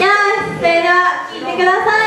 やースペラ聞いてください